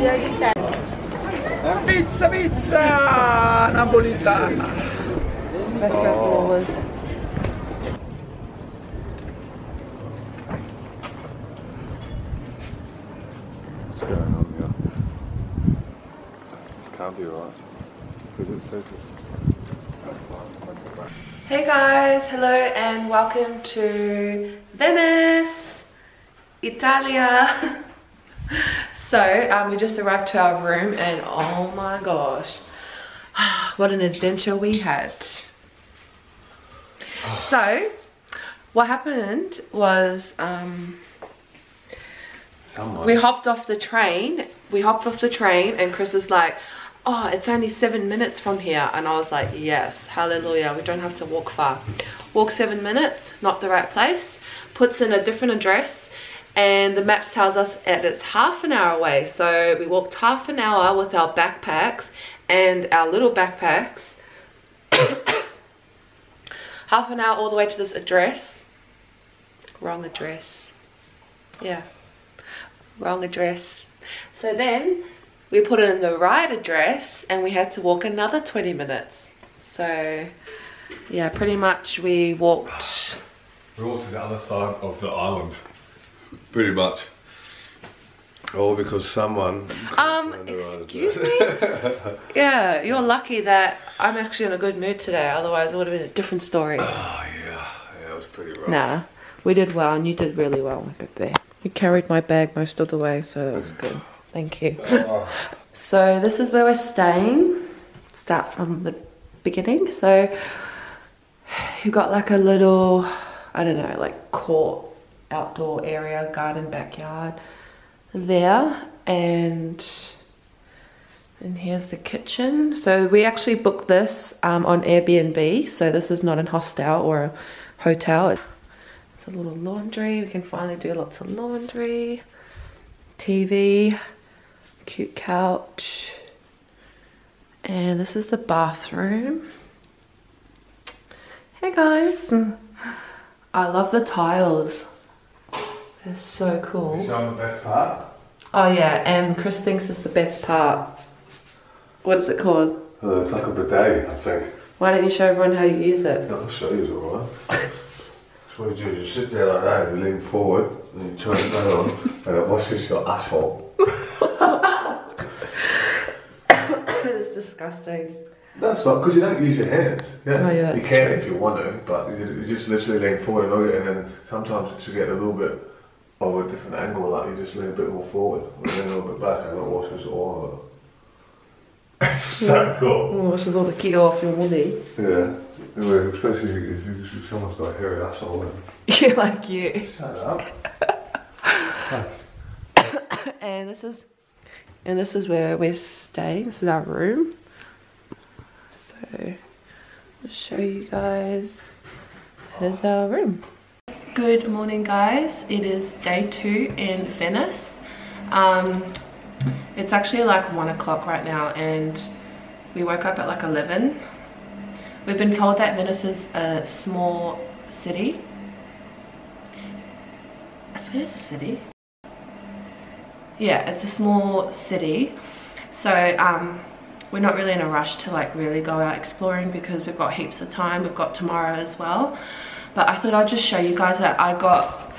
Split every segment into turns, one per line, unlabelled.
Esatto,
Pizza, pizza napolitana.
Let's go Paula's.
What's going on here? This can't be right. Because it says this.
Hey guys, hello and welcome to Venice, Italia. so um, we just arrived to our room and oh my gosh, what an adventure we had. So what happened was um,
Someone.
we hopped off the train. We hopped off the train and chris is like oh it's only seven minutes from here. And i was like yes hallelujah. We don't have to walk far. Walk seven minutes not the right place. Puts in a different address and the maps tells us that it's half an hour away so we walked half an hour with our backpacks and our little backpacks half an hour all the way to this address wrong address yeah wrong address. So then we put in the right address and we had to walk another 20 minutes. So yeah, pretty much we walked,
We're all to the other side of the island. Pretty much. All because someone.
um,
find the right
excuse me? yeah, you're lucky that I'm actually in a good mood today. Otherwise it would have been a different story.
Oh, yeah. Yeah, it was pretty rough.
Nah, we did well and you did really well with it there. You carried my bag most of the way, so that was good. Thank you.
Oh,
So this is where we're staying. Start from the beginning. So you got like a little, I don't know, like court, outdoor area, garden, backyard there, and and here's the kitchen. So we actually booked this um, on Airbnb. So this is not an hostel or a hotel. It's a little laundry. We can finally do lots of laundry. TV cute couch and this is the bathroom hey guys i love the tiles they're so cool
the best part.
oh yeah and chris thinks it's the best part what is it called
Uh, it's like a bidet, I think.
why don't you show everyone how you use it
I'll show you, alright. so what you do is you sit there like that, you lean forward, and you turn it down, and it washes your asshole.
it is disgusting
That's not because you don't use your hands. Yeah,
Oh, yeah,
you can
true.
if you want to, but you, you just literally lean forward and look it, and then sometimes to get a little bit of a different angle, like you just lean a bit more forward, and then a little bit back, and it washes it all over. It's so cool.
oh, washes all the key off your woolly
Yeah, Anyway, especially if, you, if someone's got a hairy asshole. Then.
you like you
Shut up.
and this is and this is where we're staying this is our room so i'll show you guys that is our room good morning guys. It is day two in venice. Um it's actually like one o'clock right now and we woke up at like 11 we've been told that venice is a small city. Is venice a city? Yeah it's a small city. So um we're not really in a rush to like really go out exploring because we've got heaps of time. We've got tomorrow as well but i thought i'd just show you guys that i got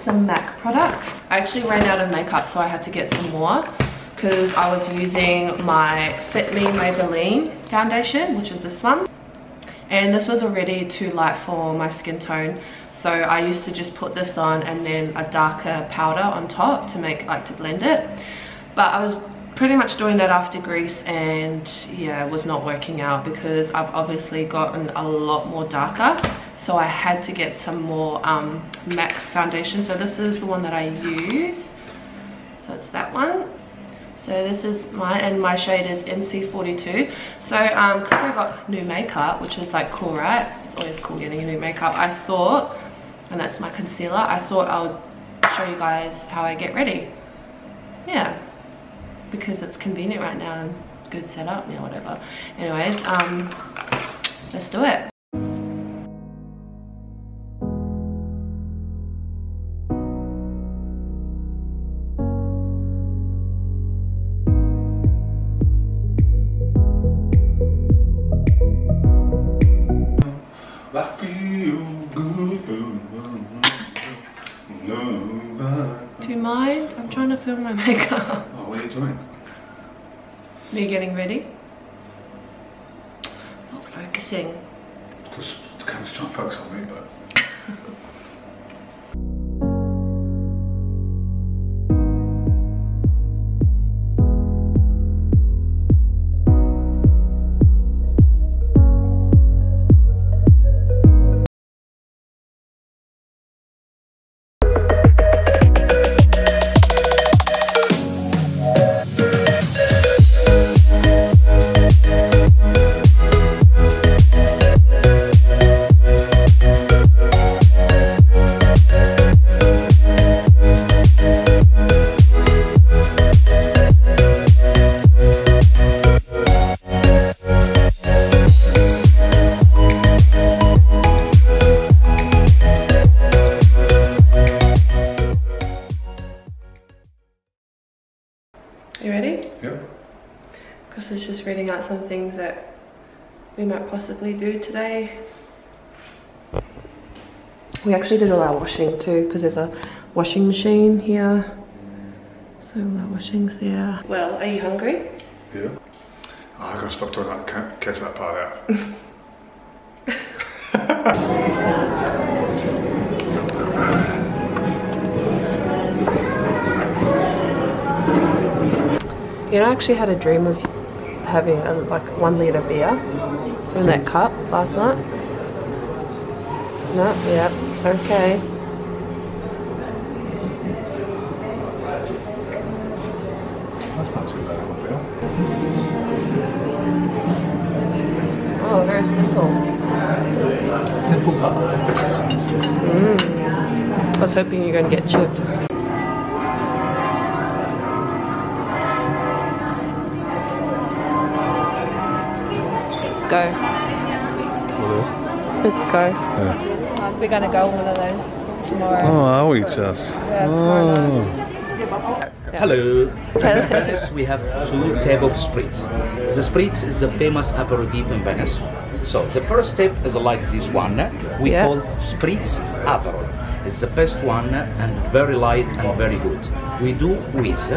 some mac products. I actually ran out of makeup so i had to get some more because i was using my fit me maybelline foundation which is this one. And this was already too light for my skin tone so I used to just put this on and then a darker powder on top to make like to blend it. But I was pretty much doing that after Greece and yeah it was not working out because I've obviously gotten a lot more darker so I had to get some more um, MAC foundation. So this is the one that I use. So it's that one. So this is mine and my shade is NC42 so um because I got new makeup which is like cool right? It's always cool getting a new makeup. I thought and that's my concealer I thought I would show you guys how I get ready. Yeah. Because it's convenient right now and good setup yeah whatever. Anyways um let's do it I'm trying to film my makeup.
Oh, what are you doing?
Me getting ready. Not focusing.
Because the camera's trying to focus on me, but.
possibly do today. We actually did all our washing too because there's a washing machine here. So all our washing's there. Well, are you hungry?
Yeah. Oh, I gotta stop doing that. Can't catch that part out.
You know, I actually had a dream of having a, like one litre beer in that cup last night. No, Yep. okay.
That's not too bad of a bill.
Oh, very simple.
Simple but mm.
I was hoping you're going to get chips. Let's go. Let's go.
Yeah.
We're going to go on one of those tomorrow.
Oh, are we just?
Yeah, tomorrow night.
Oh.
Hello. In Venice, we have two type of spritz. The spritz is a famous aperitif in Venice. So the first step is like this one. We
Yeah.
call spritz aperol. It's the best one and very light and very good. We do with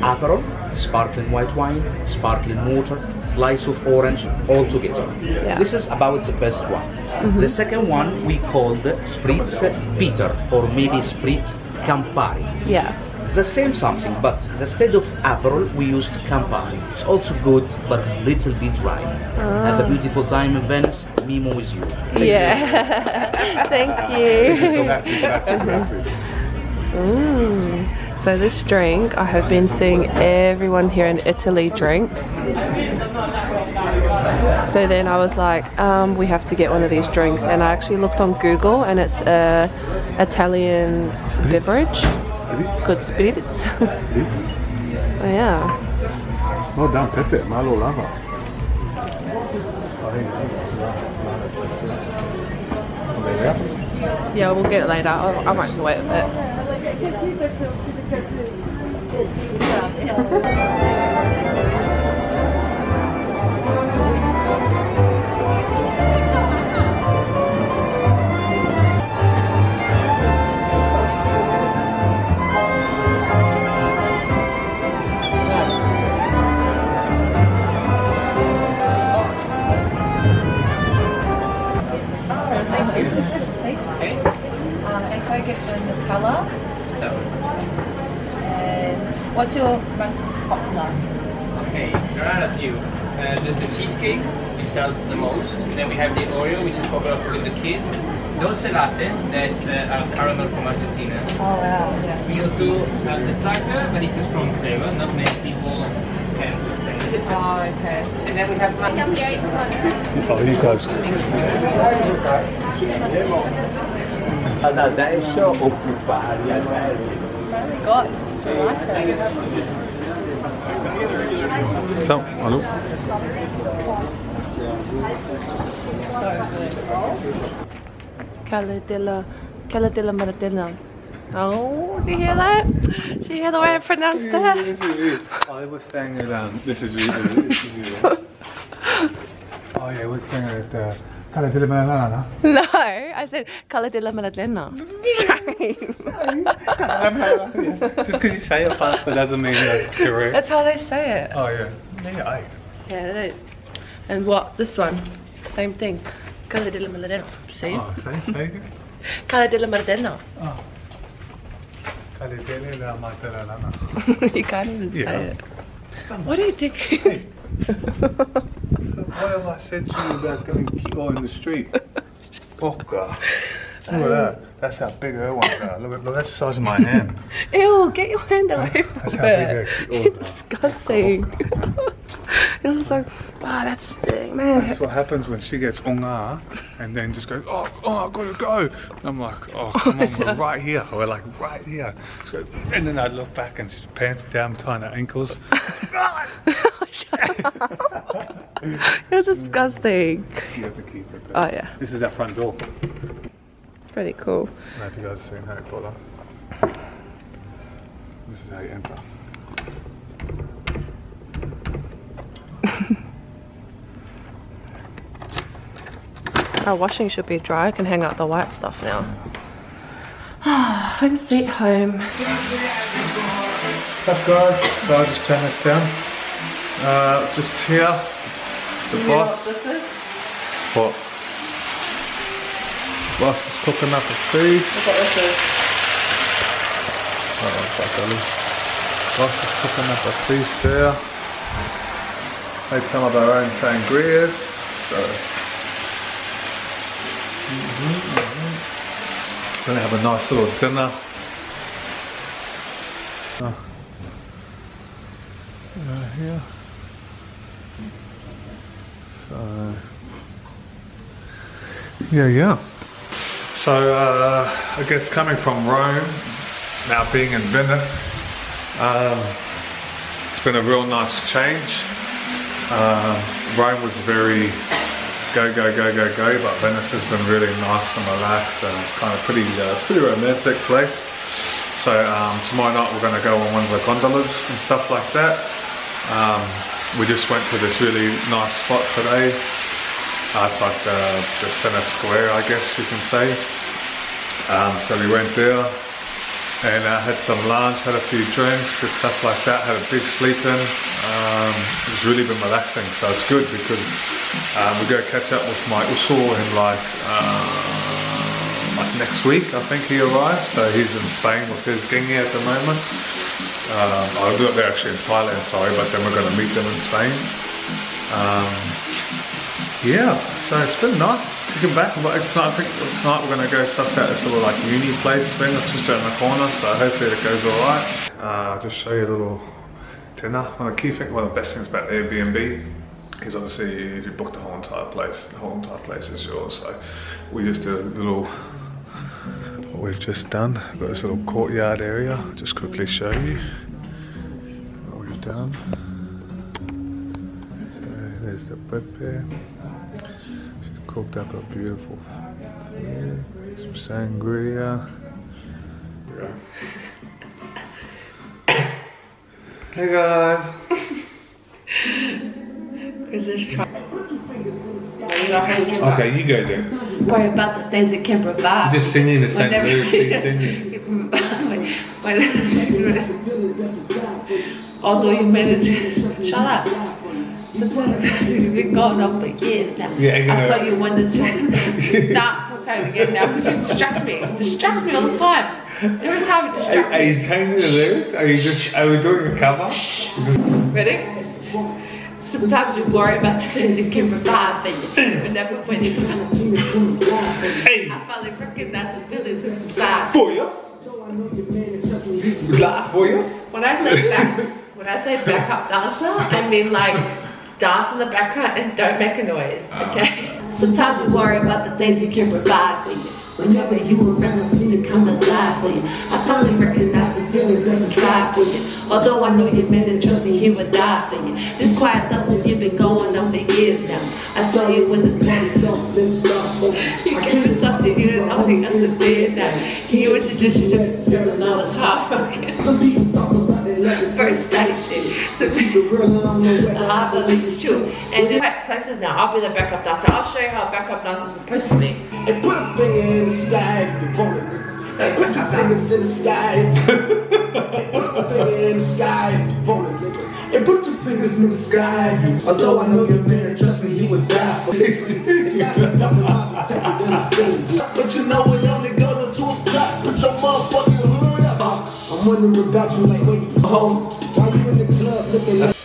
aperol, sparkling white wine, sparkling water, slice of orange, all together.
Yeah.
This is about the best one. The second one we called spritz bitter or maybe spritz Campari.
Yeah.
The same something, but instead of Aperol, we used Campari. It's also good, but it's little bit dry. Have a beautiful time in Venice. Mimo is you. Thank you so
Yeah. Thank you.
So that's exactly
Mm. So this drink I have been seeing everyone here in Italy drink. So then I was like, um, we have to get one of these drinks, and I actually looked on Google, and it's a Italian beverage.
Spritz.
Good spirits.
Spritz.
oh yeah.
Well done, Pepe. Malo lava.
Yeah, we'll get it later. I, I won't wait a bit. Get the Nutella? And what's your most popular?
Okay, there are a few. Uh, there's the cheesecake, which sells the most. Then we have the Oreo, which is popular with the kids. Dulce latte, that's uh, our caramel from Argentina.
Oh wow, yeah.
We also have the Saga, but it's a strong flavor. Not many people can understand it.
Oh, okay.
And then we have
Oh, you guys.
Ad adesso occupare
Got gelato.
So, hello.
Cala della, Cala della Maradena. Oh, do you hear that? Do you hear the way I pronounced that?
I was saying that um, this is really, this is really. oh yeah, we're saying that uh, Cara delle banana.
No, I said Cala de la Madalena. Shame.
Just because you say it faster doesn't mean that's correct.
That's how they say it.
Oh yeah. Yeah, I.
Yeah, it is. And what? This one. Same thing. Cala de la Madalena. See?
Oh, say, say again.
Cala de la Madalena.
Cara delle la banana.
you can't even
Yeah.
say it. What do you think?
What have I said to you about going go in the street? Oh god. Look at that. That's how big her ones are. Look at look, that's the size of my hand.
Ew, get your hand away from
That's how big her
It's disgusting. it was like, wow, that's stink, man.
That's what happens when she gets unga and then just goes, oh, oh, I've got to go. And I'm like, oh, come on, we're right here. We're like right here. And then I look back and she's pants down, tying her ankles. Ah!
You're disgusting.
You have to keep it.
Oh yeah,
This is our front door.
pretty cool.
I don't know if you guys have seen Harry Potter. This is how you enter.
Our washing should be dry. I can hang out the white stuff now. home sweet home.
Up guys, so I'll just turn this down. Uh, just here, the boss.
this is?
What? Boss is cooking up a feast.
Look what this is.
Oh, Ellie. Boss is cooking up a feast there. Made some of our own sangrias. So. Gonna have a nice little dinner. Oh. Uh, here. So. Yeah, yeah. So, uh, I guess coming from Rome, now being in Venice, um, it's been a real nice change. Um, Rome was very go, go, go, go, go, but Venice has been really nice and relaxed and it's kind of pretty, uh, pretty romantic place. So um, tomorrow night we're going to go on one of the gondolas and stuff like that. Um, we just went to this really nice spot today. Uh, it's like the, the Senate Square, I guess you can say. Um, so we went there and uh, had some lunch, had a few drinks, did stuff like that, had a big sleep in. Um, it's really been relaxing, so it's good because um, we go catch up with my usul in like, uh, like next week, I think he arrives. So he's in Spain with his gingy at the moment. Um, oh, they're actually in Thailand, sorry, but then we're going to meet them in Spain. Um, yeah, so it's been nice kicking back. But tonight, I think tonight we're going to go suss out this little like uni place thing that's just around the corner. So hopefully it goes all right. Uh, I'll just show you a little dinner. One of the key things, one of the best things about Airbnb is obviously you book the whole entire place. The whole entire place is yours. So we just did a little. We've just done. We've got this little courtyard area. I'll just quickly show you what we've done. So there's the Pepe. She's cooked up a beautiful food. Some sangria. Hey guys.
Is this try? You got her to
Okay, you go then.
Worry about the things it can provide.
Just singing the same lyrics he's singing.
You can provide when- Although you made it, shut up. Sometimes you've been going on for years now.
Yeah, you
I saw you when this. I'll tell you again now. because You distract me. Distract me all the time. Every time you distract
Are, are you changing the lyrics? Are you just are we doing a cover?
Ready? Sometimes you worry about the things it can provide for you. But never when you
Hey,
I finally recognize the feelings inside.
for you. For you.
When I say back, when I say backup dancer, I mean like dance in the background and don't make a noise. Ah, okay. Sometimes you worry about the things you can provide for you. Whenever you remember to come alive for you. I finally recognize the feelings for you. Although I know you meant it, trust me, he would die for you. This quiet love that you've been going on for years now. I saw you when this body soft lips soft. You gave it something you didn't know the understand now. He introduced you to this feeling all the time. Okay. First sight shit. I believe it's true. And in fact, places now, I'll be the backup dancer. I'll show you how a backup dancer is supposed to be.
And put a finger in the sky if you want it. And put your fingers in the sky. fingers in the sky. Although I know your man, trust me, he would die for this. But you know it only goes into a clap. Put your motherfucking hood up. I'm wondering about you like where you from. Why you in the club looking like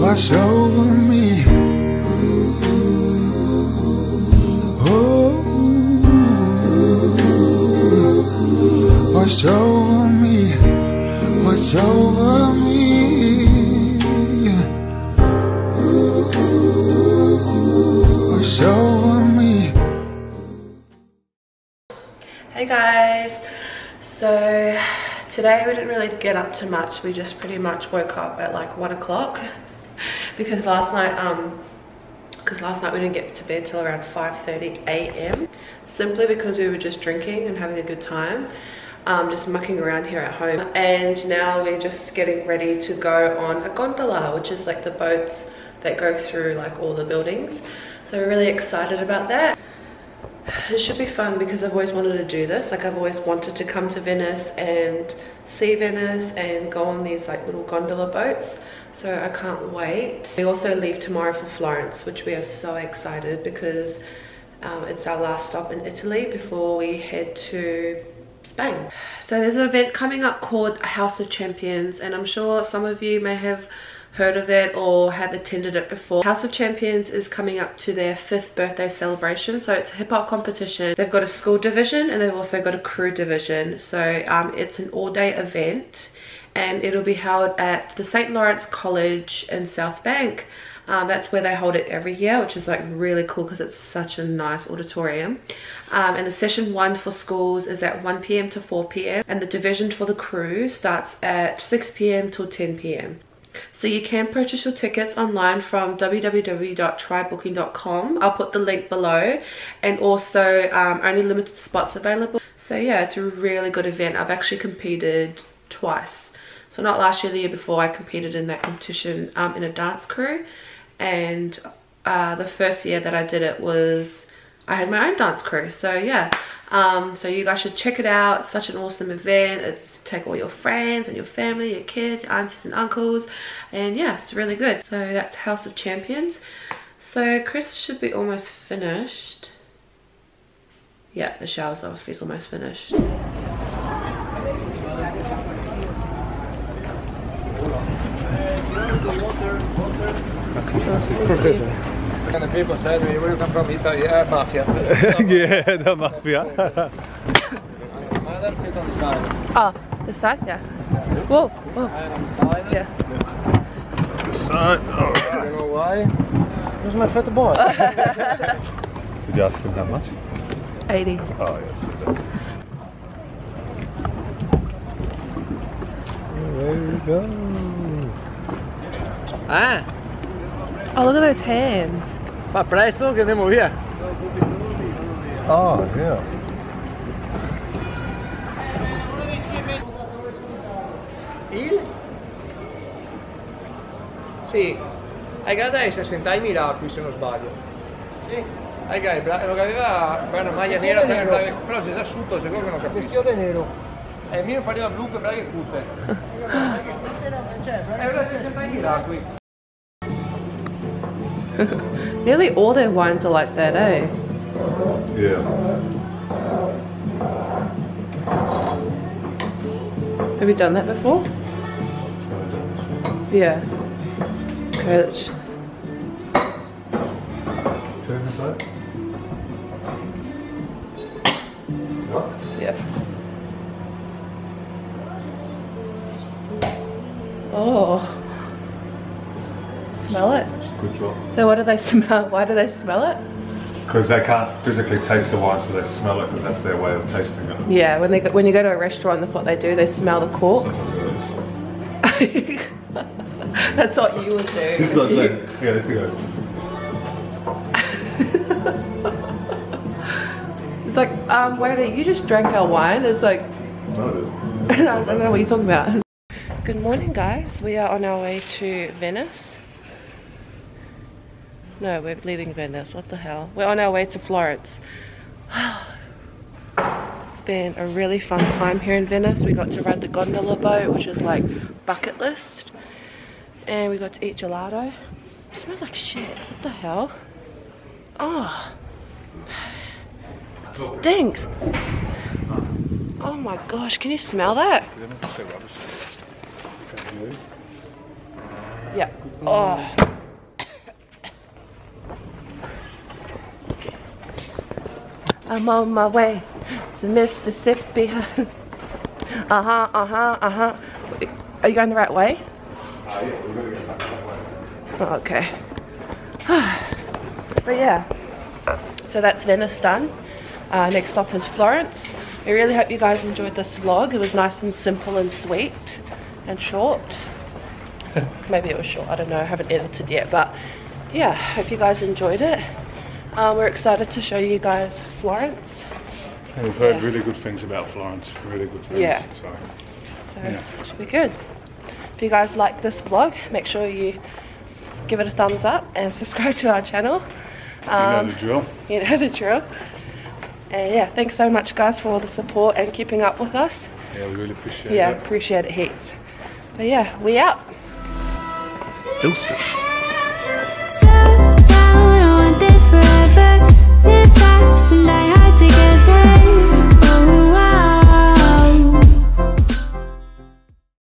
Wash over me. Oh, wash over. Over me. Wash over me.
Hey guys, so today we didn't really get up to much. We just pretty much woke up at like one o'clock because last night, um, because last night we didn't get to bed till around 5:30 a.m. Simply because we were just drinking and having a good time, um, just mucking around here at home. And now we're just getting ready to go on a gondola, which is like the boats that go through like all the buildings. So we're really excited about that it should be fun because I've always wanted to do this. Like I've always wanted to come to Venice and see Venice and go on these like little gondola boats. So I can't wait. We also leave tomorrow for Florence, which we are so excited because um, it's our last stop in Italy before we head to Spain. So there's an event coming up called House of Champions and I'm sure some of you may have heard of it or have attended it before. House of Champions is coming up to their fifth birthday celebration. So it's a hip hop competition. They've got a school division and they've also got a crew division. So um, it's an all day event and it'll be held at the St. Laurence College in South Bank. Um, that's where they hold it every year, which is like really cool because it's such a nice auditorium. Um, and the session one for schools is at 1 p.m. to 4 p.m. and the division for the crew starts at 6 p.m. till 10 p.m. So you can purchase your tickets online from www.trybooking.com. I'll put the link below and also um, only limited spots available. So yeah, it's a really good event. I've actually competed twice. So not last year, the year before, I competed in that competition um, in a dance crew. And uh, the first year that I did it was, I had my own dance crew. So yeah, um, so you guys should check it out. It's such an awesome event. It's take all your friends and your family, your kids, your aunties and uncles. And yeah, it's really good. So that's House of Champions. So Chris should be almost finished. Yeah, the shower's off. He's almost finished.
And the people said me, where you come from? Italy, uh, mafia.
yeah, the mafia.
Madam, sit on the side.
Oh, this side? Yeah. Whoa, whoa.
And on the side.
Yeah.
Son, oh.
I don't know why. Where's my fat boy?
Did you ask him how much?
80.
Oh, yes, it does. There we go.
Ah,
Oh, look at those hands.
fa presto che andiamo via.
Oh, yeah.
Il? Sì, hai che adesso sentai miracoli se non sbaglio. Sì. Hai che bra- lo che aveva una maglia nera, però, però, però si è già asciutto, secondo me non capisco. Vestito di nero. E il mio pareva blu che braghe e cutte. È una che sentai miracoli.
Nearly all their wines are like that, eh?
Yeah.
Have you done that before? Yeah. Okay, let's...
Turn this side.
Yeah. Oh. Smell it.
Good job.
So what do they smell? Why do they smell it?
Because they can't physically taste the wine, so they smell it because that's their way of tasting it.
Yeah, when they go, when you go to a restaurant, that's what they do. They smell the cork. that's what you would do.
This is like, like, yeah, let's go.
It's like, um, waiter, you just drank our wine. It's like,
No.
I don't know what you're talking about. Good morning, guys. We are on our way to Venice. No, we're leaving Venice. What the hell? We're on our way to Florence. it's been a really fun time here in Venice. We got to ride the gondola boat, which is like bucket list. And we got to eat gelato. It smells like shit. What the hell? Oh. Stinks. Oh my gosh, can you smell that? Yeah. Oh. I'm on my way to Mississippi. uh-huh, uh-huh, uh-huh. Are you going the right way? Oh, okay. but yeah, so that's Venice done. Uh, next stop is Florence. I really hope you guys enjoyed this vlog. It was nice and simple and sweet and short. Maybe it was short, I don't know, I haven't edited yet, but yeah, hope you guys enjoyed it. Um, we're excited to show you guys Florence.
And we've heard
Yeah.
really good things about Florence, really good things.
Yeah.
So,
So
Yeah.
it should be good. If you guys like this vlog, make sure you give it a thumbs up and subscribe to our channel.
you know
Um,
the drill.
you know the drill. And yeah, thanks so much guys for all the support and keeping up with us.
Yeah, we really appreciate
Yeah,
it.
appreciate it heaps. But yeah, we out.
Deuces. and